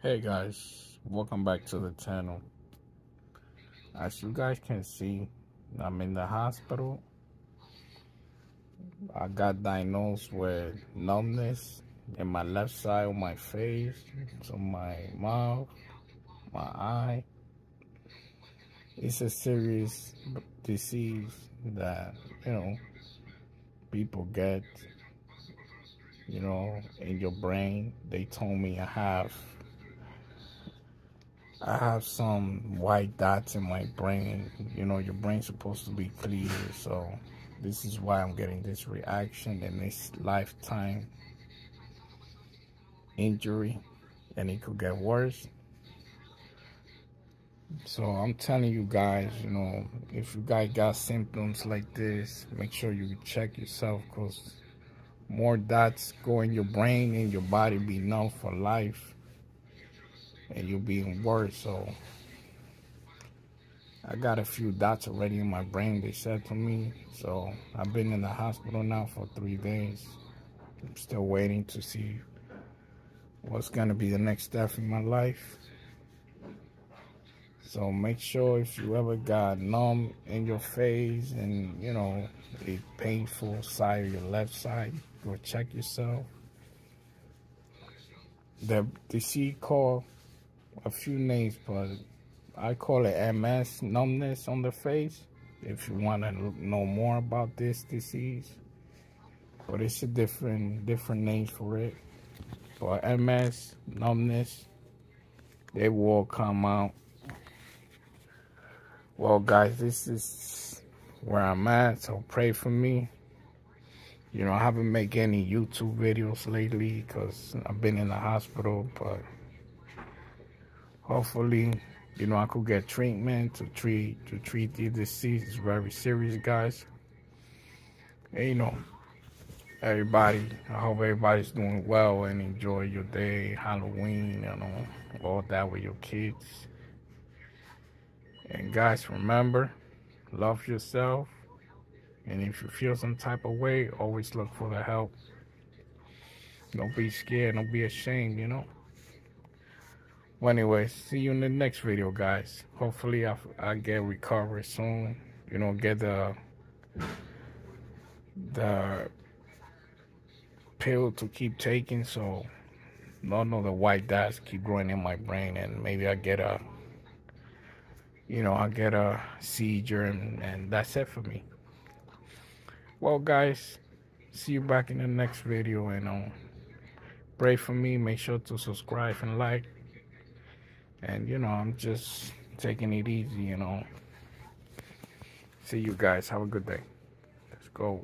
Hey guys, welcome back to the channel. As you guys can see, I'm in the hospital. I got diagnosed with numbness in my left side of my face, so my mouth, my eye. It's a serious disease that, you know, people get, you know, in your brain. They told me I have I have some white dots in my brain. You know, your brain's supposed to be clear, so this is why I'm getting this reaction and this lifetime injury, and it could get worse. So I'm telling you guys, you know, if you guys got symptoms like this, make sure you check yourself because more dots go in your brain and your body be numb for life and you'll be even worse. So I got a few dots already in my brain, they said to me. So I've been in the hospital now for three days. I'm still waiting to see what's going to be the next step in my life. So make sure if you ever got numb in your face and, you know, a painful side of your left side, go check yourself. The disease called a few names, but I call it MS, numbness on the face. If you want to know more about this disease, but it's a different different names for it. For MS, numbness, they will come out. Well, guys, this is where I'm at, so pray for me. You know, I haven't made any YouTube videos lately because I've been in the hospital, but hopefully you know i could get treatment to treat to treat the disease it's very serious guys. And you know everybody i hope everybody's doing well and enjoy your day halloween you know all that with your kids. And guys remember love yourself. And if you feel some type of way always look for the help. Don't be scared. Don't be ashamed you know well, anyways, see you in the next video, guys. Hopefully, I, I get recovered soon. You know, get the the pill to keep taking, so none of the white dots keep growing in my brain, and maybe I get a, you know, I get a seizure, and, and that's it for me. Well, guys, see you back in the next video, and um, pray for me. Make sure to subscribe and like. And, you know, I'm just taking it easy, you know. See you guys. Have a good day. Let's go.